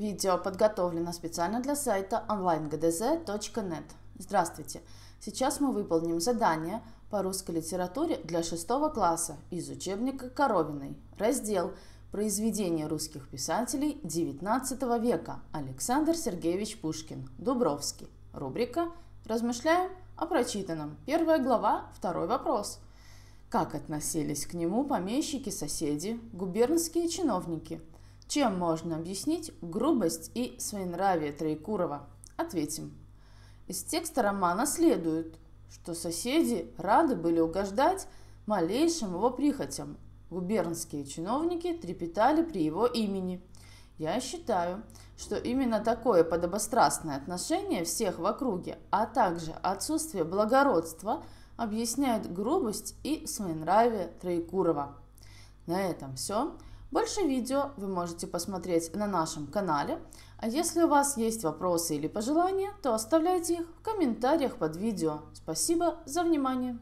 Видео подготовлено специально для сайта onlinegdz.net. Здравствуйте! Сейчас мы выполним задание по русской литературе для 6 класса из учебника Коровиной. Раздел «Произведения русских писателей XIX века. Александр Сергеевич Пушкин. Дубровский». Рубрика «Размышляем о прочитанном». Первая глава, второй вопрос. Как относились к нему помещики-соседи, губернские чиновники – чем можно объяснить грубость и своенравие Троекурова? Ответим. Из текста романа следует, что соседи рады были угождать малейшим его прихотям. Губернские чиновники трепетали при его имени. Я считаю, что именно такое подобострастное отношение всех в округе, а также отсутствие благородства объясняет грубость и своенравие Троекурова. На этом все. Больше видео вы можете посмотреть на нашем канале, а если у вас есть вопросы или пожелания, то оставляйте их в комментариях под видео. Спасибо за внимание!